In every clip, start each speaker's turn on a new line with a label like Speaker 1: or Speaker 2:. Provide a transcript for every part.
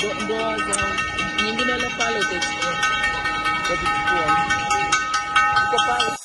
Speaker 1: doon sa hindi na napalo test ko. Kasi ko. Ah.
Speaker 2: Ikaw pa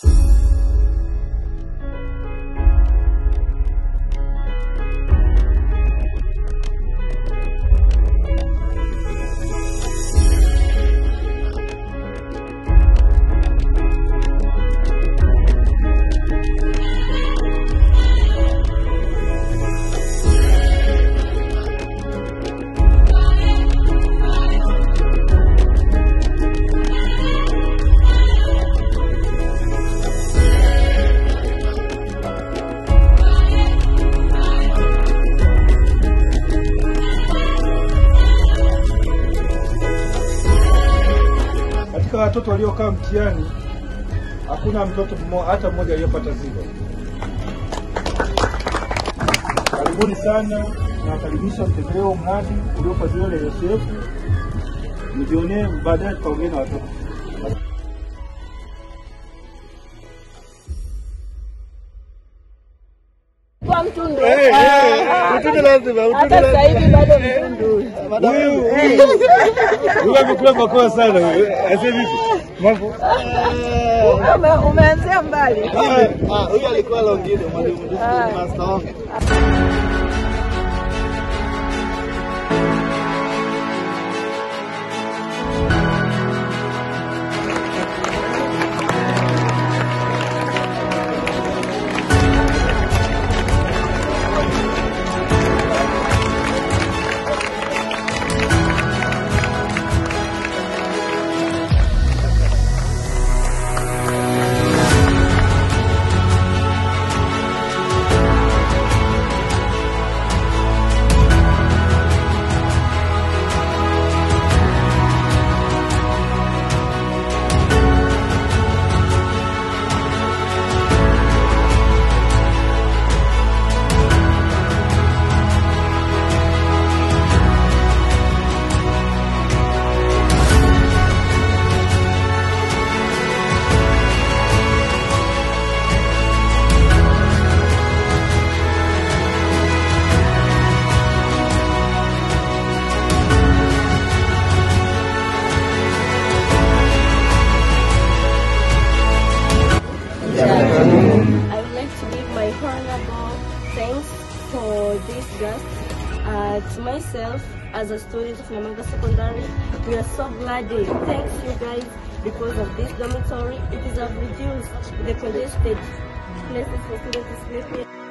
Speaker 2: Katika watoto waliokaa mtihani hakuna mtoto hata mmoja aliyopata zero. Karibuni sana, nawakaribisha mtembelee huo mradi uliofadhiliwa na UNICEF, mjionee, baadaye tutaongea na watoto.
Speaker 1: Kwa mtundu
Speaker 2: Mtundu lazima, mtundu
Speaker 1: hata sasa hivi bado mtundu.
Speaker 2: Huyu. Huyu amekula makoa sana. Huyu. Mambo?
Speaker 1: Ume- umeanzia mbali.
Speaker 2: Huyu alikuwa Longido, mwalimu.
Speaker 1: Ah.
Speaker 2: master.
Speaker 3: Thanks for this guest. Uh, to myself, as a student of Namanga Secondary, we are so glad. Thanks you guys because of this dormitory. It is have reduced the congested places for students to sleep in.